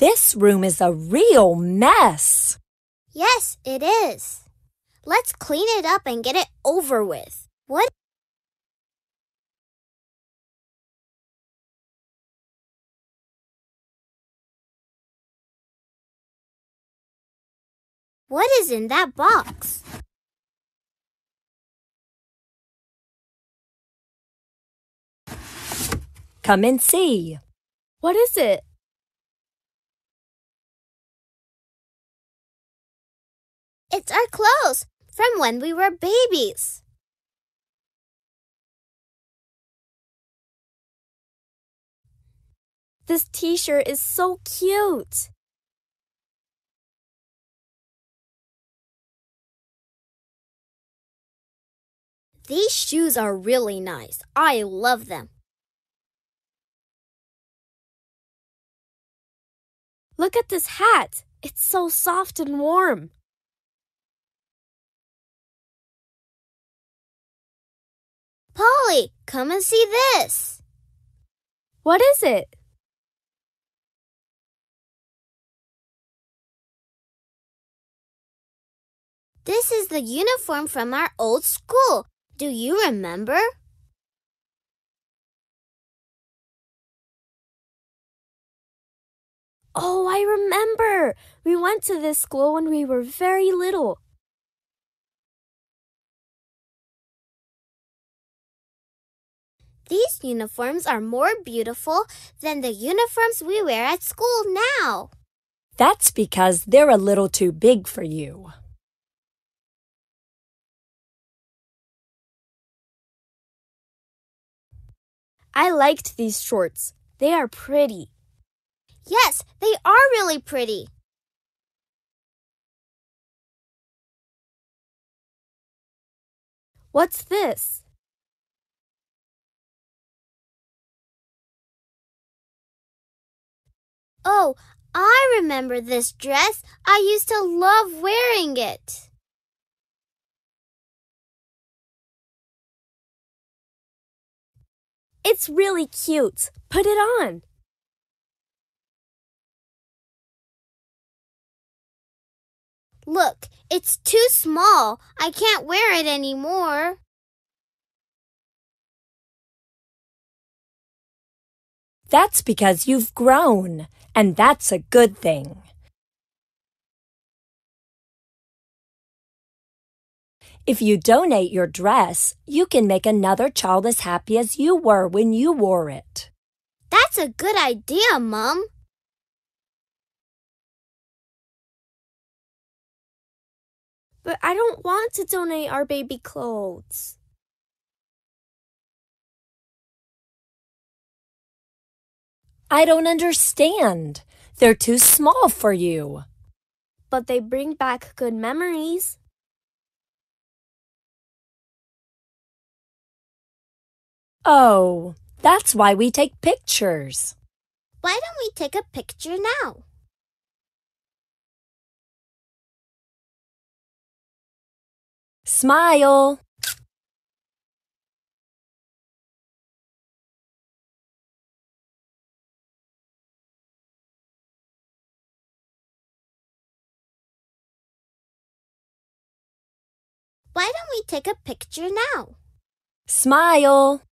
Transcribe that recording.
This room is a real mess. Yes, it is. Let's clean it up and get it over with. What? What is in that box? Come and see. What is it? It's our clothes from when we were babies. This t shirt is so cute. These shoes are really nice. I love them. Look at this hat. It's so soft and warm. Polly, come and see this. What is it? This is the uniform from our old school. Do you remember? Oh, I remember. We went to this school when we were very little. These uniforms are more beautiful than the uniforms we wear at school now. That's because they're a little too big for you. I liked these shorts. They are pretty. Yes, they are really pretty. What's this? Oh, I remember this dress. I used to love wearing it. It's really cute. Put it on. Look, it's too small. I can't wear it anymore. That's because you've grown, and that's a good thing. If you donate your dress, you can make another child as happy as you were when you wore it. That's a good idea, Mom. But I don't want to donate our baby clothes. I don't understand. They're too small for you. But they bring back good memories. Oh, that's why we take pictures. Why don't we take a picture now? Smile. Why don't we take a picture now? Smile.